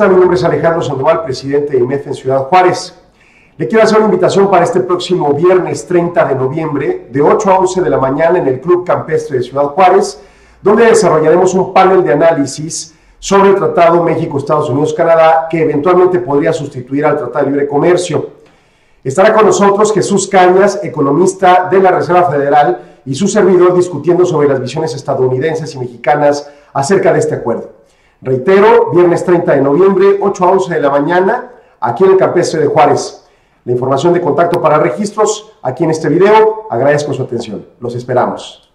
Mi nombre es Alejandro Sandoval, presidente de IMEF en Ciudad Juárez. Le quiero hacer una invitación para este próximo viernes 30 de noviembre, de 8 a 11 de la mañana, en el Club Campestre de Ciudad Juárez, donde desarrollaremos un panel de análisis sobre el Tratado México-Estados Unidos-Canadá, que eventualmente podría sustituir al Tratado Libre Comercio. Estará con nosotros Jesús Cañas, economista de la Reserva Federal, y su servidor discutiendo sobre las visiones estadounidenses y mexicanas acerca de este acuerdo. Reitero, viernes 30 de noviembre, 8 a 11 de la mañana, aquí en el Campestre de Juárez. La información de contacto para registros aquí en este video. Agradezco su atención. Los esperamos.